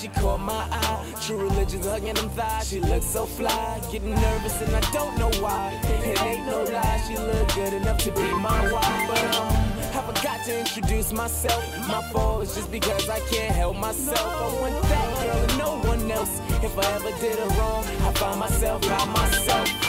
she caught my eye. True religion's hugging them thighs, she looks so fly. Getting nervous and I don't know why. It ain't no lie, she look good enough to be my wife. But um, I forgot to introduce myself. My fault is just because I can't help myself. I want that girl and no one else. If I ever did her wrong, I find myself by myself.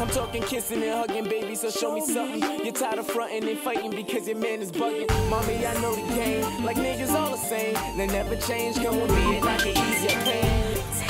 I'm talking kissing and hugging, baby, so show me something. You're tired of fronting and fighting because your man is bugging. Mommy, I know the game, like niggas all the same. They never change, come with me and I can ease your pain.